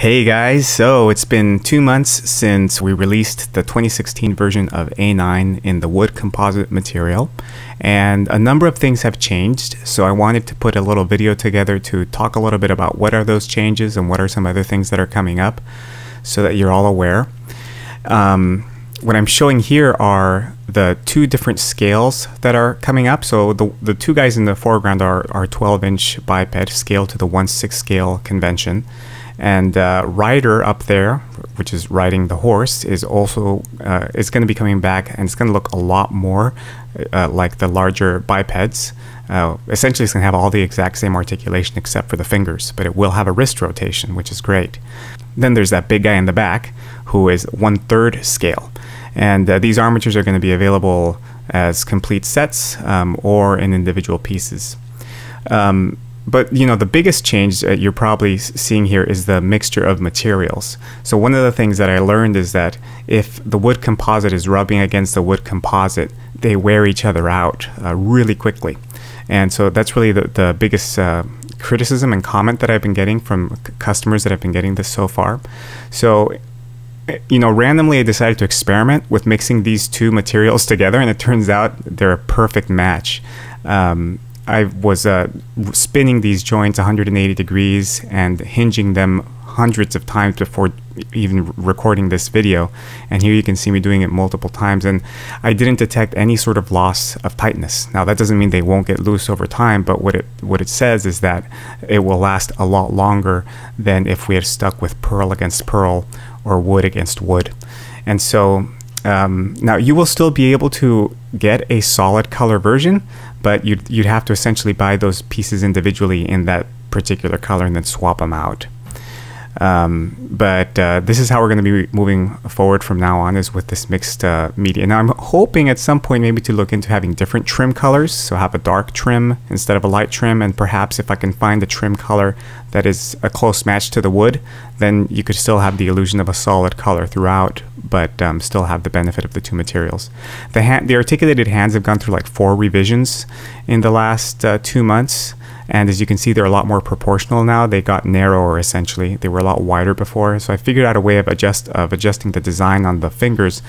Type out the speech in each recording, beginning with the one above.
Hey guys, so it's been two months since we released the 2016 version of A9 in the wood composite material, and a number of things have changed. So I wanted to put a little video together to talk a little bit about what are those changes and what are some other things that are coming up so that you're all aware. Um, what I'm showing here are the two different scales that are coming up. So the, the two guys in the foreground are, are 12 inch biped scale to the 1 6 scale convention. And uh, rider up there, which is riding the horse, is also uh, is going to be coming back, and it's going to look a lot more uh, like the larger bipeds. Uh, essentially, it's going to have all the exact same articulation except for the fingers, but it will have a wrist rotation, which is great. Then there's that big guy in the back, who is one third scale, and uh, these armatures are going to be available as complete sets um, or in individual pieces. Um, but you know the biggest change that you're probably seeing here is the mixture of materials. So one of the things that I learned is that if the wood composite is rubbing against the wood composite, they wear each other out uh, really quickly. And so that's really the, the biggest uh, criticism and comment that I've been getting from customers that have been getting this so far. So you know, randomly I decided to experiment with mixing these two materials together, and it turns out they're a perfect match. Um, I was uh, spinning these joints 180 degrees and hinging them hundreds of times before even recording this video. And here you can see me doing it multiple times. And I didn't detect any sort of loss of tightness. Now that doesn't mean they won't get loose over time but what it what it says is that it will last a lot longer than if we had stuck with pearl against pearl or wood against wood. And so um, now you will still be able to get a solid color version, but you'd, you'd have to essentially buy those pieces individually in that particular color and then swap them out. Um, but uh, this is how we're going to be moving forward from now on is with this mixed uh, media. Now I'm hoping at some point maybe to look into having different trim colors. So have a dark trim instead of a light trim. And perhaps if I can find a trim color that is a close match to the wood, then you could still have the illusion of a solid color throughout, but um, still have the benefit of the two materials. The, the articulated hands have gone through like four revisions in the last uh, two months. And as you can see, they're a lot more proportional now. They got narrower essentially. They were a lot wider before. So I figured out a way of adjust of adjusting the design on the fingers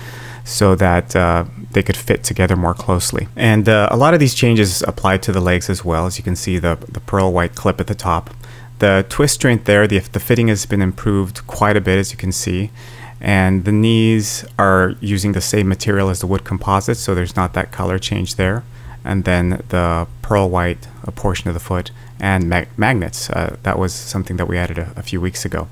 so that uh, they could fit together more closely. And uh, a lot of these changes apply to the legs as well. As you can see, the, the pearl white clip at the top. The twist joint there, the, the fitting has been improved quite a bit as you can see. And the knees are using the same material as the wood composite, so there's not that color change there and then the pearl white a portion of the foot and mag magnets. Uh, that was something that we added a, a few weeks ago.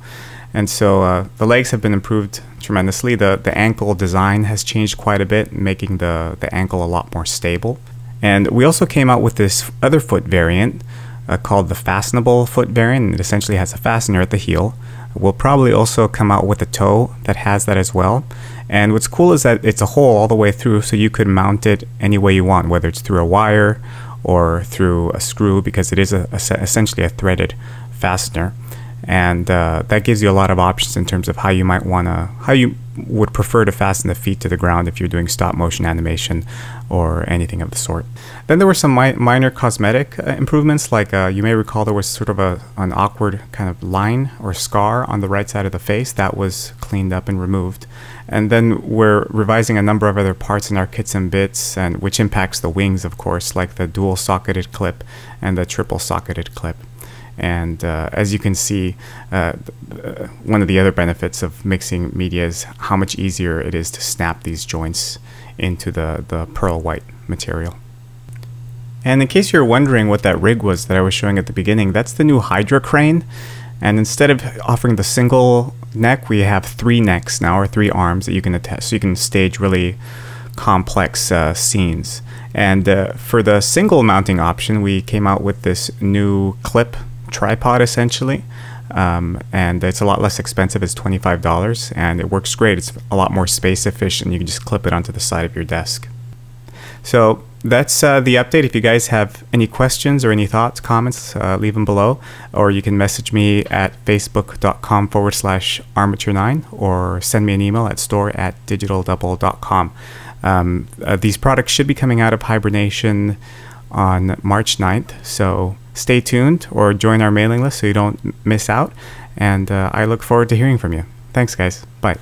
And so uh, the legs have been improved tremendously. The, the ankle design has changed quite a bit, making the, the ankle a lot more stable. And we also came out with this other foot variant uh, called the fastenable foot variant. It essentially has a fastener at the heel. We'll probably also come out with a toe that has that as well. And what's cool is that it's a hole all the way through, so you could mount it any way you want, whether it's through a wire or through a screw, because it is a, a, essentially a threaded fastener. And uh, that gives you a lot of options in terms of how you might want to, how you would prefer to fasten the feet to the ground if you're doing stop motion animation or anything of the sort. Then there were some mi minor cosmetic uh, improvements, like uh, you may recall there was sort of a, an awkward kind of line or scar on the right side of the face that was cleaned up and removed. And then we're revising a number of other parts in our kits and bits, and which impacts the wings, of course, like the dual socketed clip and the triple socketed clip. And uh, as you can see, uh, uh, one of the other benefits of mixing media is how much easier it is to snap these joints into the, the pearl white material. And in case you're wondering what that rig was that I was showing at the beginning, that's the new Hydra crane. And instead of offering the single neck, we have three necks now, or three arms that you can attach, so you can stage really complex uh, scenes. And uh, for the single mounting option, we came out with this new clip tripod essentially. Um, and it's a lot less expensive. It's $25 and it works great. It's a lot more space efficient. You can just clip it onto the side of your desk. So that's uh, the update. If you guys have any questions or any thoughts, comments, uh, leave them below. Or you can message me at facebook.com forward slash armature9 or send me an email at store at digitaldouble.com. Um, uh, these products should be coming out of hibernation on March 9th. So stay tuned or join our mailing list so you don't miss out. And uh, I look forward to hearing from you. Thanks, guys. Bye.